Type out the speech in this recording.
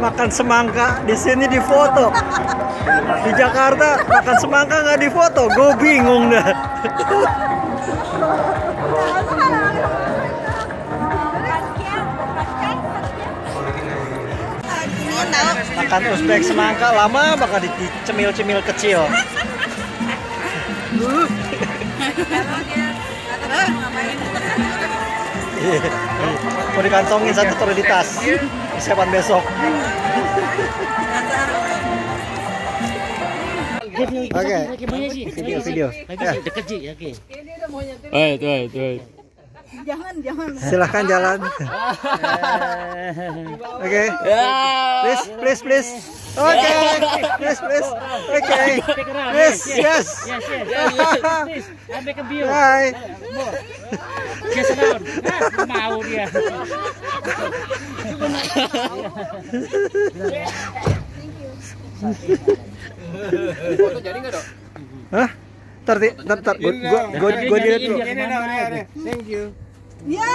makan semangka di sini difoto. Di Jakarta makan semangka nggak difoto. Gue bingung dah. Makan Uzbek semangka lama bakal dicemil-cemil kecil mau dikantongin satu taruh di tas persiapan besok Oke, video video. Ya. Wait, wait, wait. Jangan, jangan. Silahkan jalan. Oke. Please, please, please. Oke, please, please. Oke. Yes, yes. Yes, yes. Please, I make a view. Bye. Just around. Ah, mau dia. Hah? Ntar, ntar, ntar, gua, gua, gua dilihat dulu. Ya.